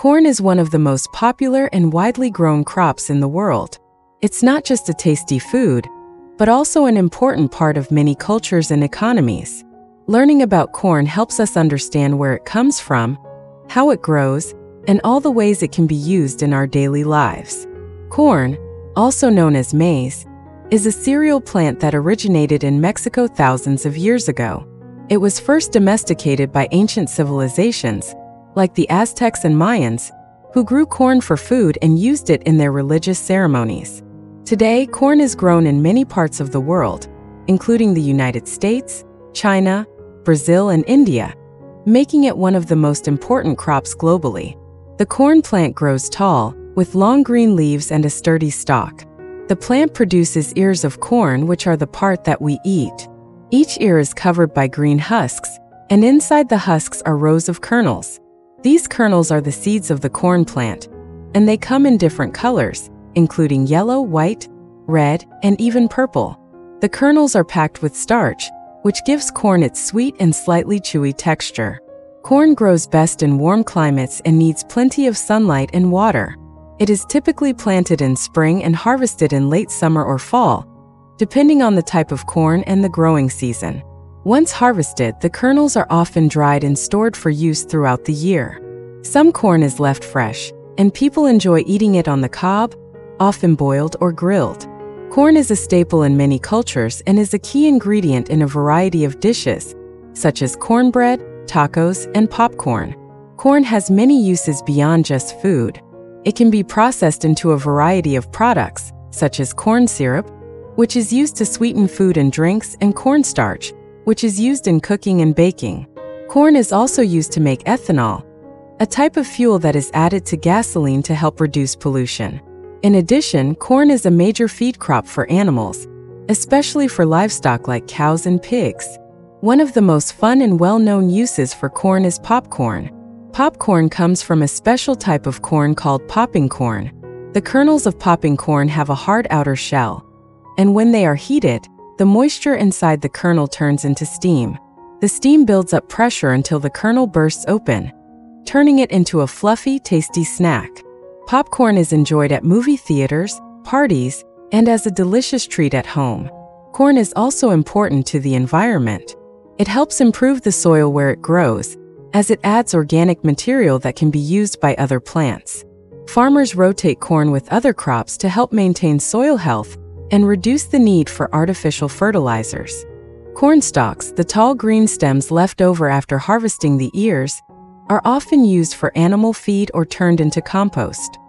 Corn is one of the most popular and widely grown crops in the world. It's not just a tasty food, but also an important part of many cultures and economies. Learning about corn helps us understand where it comes from, how it grows, and all the ways it can be used in our daily lives. Corn, also known as maize, is a cereal plant that originated in Mexico thousands of years ago. It was first domesticated by ancient civilizations, like the Aztecs and Mayans, who grew corn for food and used it in their religious ceremonies. Today, corn is grown in many parts of the world, including the United States, China, Brazil, and India, making it one of the most important crops globally. The corn plant grows tall, with long green leaves and a sturdy stalk. The plant produces ears of corn, which are the part that we eat. Each ear is covered by green husks, and inside the husks are rows of kernels. These kernels are the seeds of the corn plant, and they come in different colors, including yellow, white, red, and even purple. The kernels are packed with starch, which gives corn its sweet and slightly chewy texture. Corn grows best in warm climates and needs plenty of sunlight and water. It is typically planted in spring and harvested in late summer or fall, depending on the type of corn and the growing season. Once harvested, the kernels are often dried and stored for use throughout the year. Some corn is left fresh, and people enjoy eating it on the cob, often boiled or grilled. Corn is a staple in many cultures and is a key ingredient in a variety of dishes, such as cornbread, tacos, and popcorn. Corn has many uses beyond just food. It can be processed into a variety of products, such as corn syrup, which is used to sweeten food and drinks, and cornstarch, which is used in cooking and baking. Corn is also used to make ethanol, a type of fuel that is added to gasoline to help reduce pollution. In addition, corn is a major feed crop for animals, especially for livestock like cows and pigs. One of the most fun and well-known uses for corn is popcorn. Popcorn comes from a special type of corn called popping corn. The kernels of popping corn have a hard outer shell, and when they are heated, the moisture inside the kernel turns into steam. The steam builds up pressure until the kernel bursts open, turning it into a fluffy, tasty snack. Popcorn is enjoyed at movie theaters, parties, and as a delicious treat at home. Corn is also important to the environment. It helps improve the soil where it grows as it adds organic material that can be used by other plants. Farmers rotate corn with other crops to help maintain soil health and reduce the need for artificial fertilizers. Corn stalks, the tall green stems left over after harvesting the ears, are often used for animal feed or turned into compost.